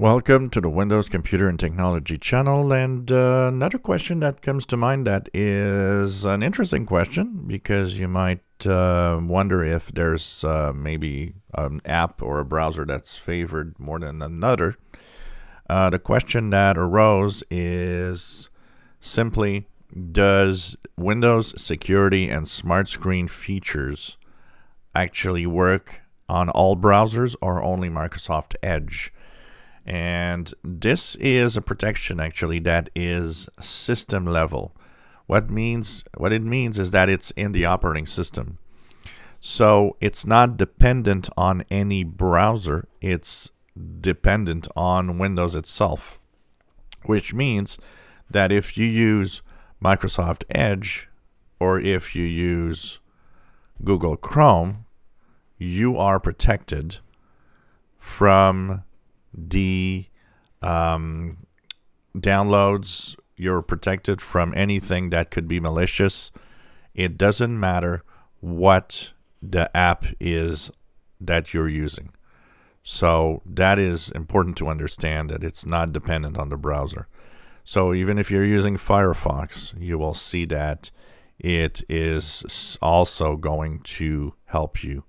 Welcome to the Windows Computer and Technology channel. And uh, another question that comes to mind that is an interesting question because you might uh, wonder if there's uh, maybe an app or a browser that's favored more than another. Uh, the question that arose is simply Does Windows security and smart screen features actually work on all browsers or only Microsoft Edge? And this is a protection actually that is system level. What means what it means is that it's in the operating system. So it's not dependent on any browser. It's dependent on Windows itself. Which means that if you use Microsoft Edge or if you use Google Chrome, you are protected from the um, downloads. You're protected from anything that could be malicious. It doesn't matter what the app is that you're using. So that is important to understand that it's not dependent on the browser. So even if you're using Firefox, you will see that it is also going to help you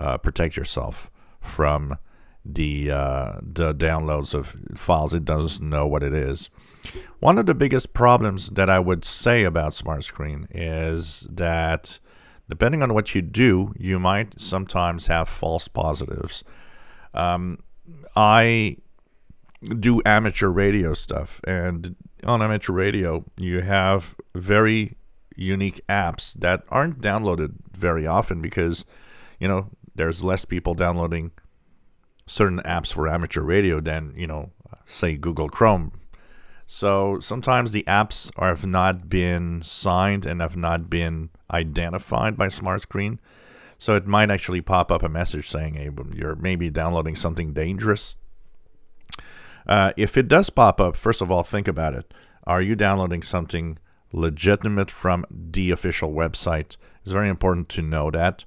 uh, protect yourself from the uh, the downloads of files. It doesn't know what it is. One of the biggest problems that I would say about Smart Screen is that depending on what you do, you might sometimes have false positives. Um, I do amateur radio stuff, and on amateur radio, you have very unique apps that aren't downloaded very often because you know there's less people downloading certain apps for amateur radio than, you know, say Google Chrome. So sometimes the apps are, have not been signed and have not been identified by Smart Screen. So it might actually pop up a message saying, hey, you're maybe downloading something dangerous. Uh, if it does pop up, first of all, think about it. Are you downloading something legitimate from the official website? It's very important to know that.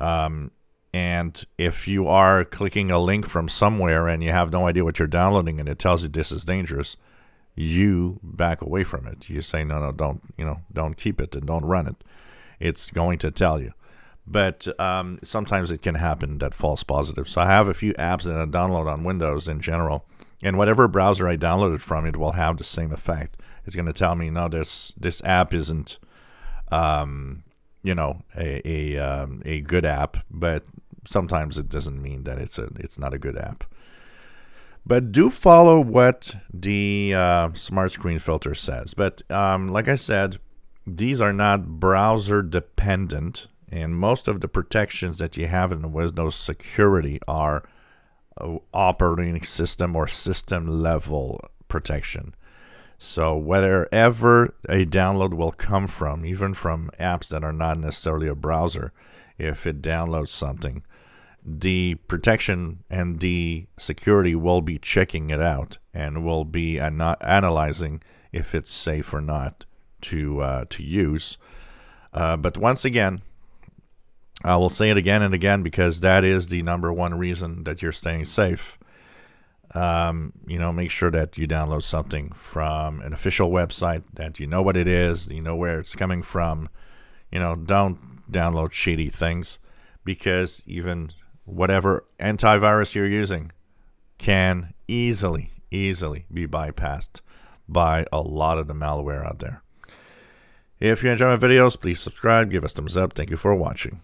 Um, and if you are clicking a link from somewhere and you have no idea what you're downloading and it tells you this is dangerous, you back away from it. You say, no, no, don't, you know, don't keep it and don't run it. It's going to tell you. But um, sometimes it can happen that false positive. So I have a few apps that I download on Windows in general. And whatever browser I downloaded from, it will have the same effect. It's going to tell me, no, this this app isn't, um, you know, a a, um, a good app, but sometimes it doesn't mean that it's a it's not a good app. But do follow what the uh, Smart Screen Filter says. But um, like I said, these are not browser dependent, and most of the protections that you have in Windows security are uh, operating system or system level protection. So wherever a download will come from, even from apps that are not necessarily a browser, if it downloads something, the protection and the security will be checking it out and will be an analyzing if it's safe or not to uh, to use. Uh, but once again, I will say it again and again because that is the number one reason that you're staying safe. Um, you know, make sure that you download something from an official website that you know what it is, you know where it's coming from. You know, don't download shady things because even whatever antivirus you're using can easily, easily be bypassed by a lot of the malware out there. If you enjoy my videos, please subscribe, give us thumbs up. Thank you for watching.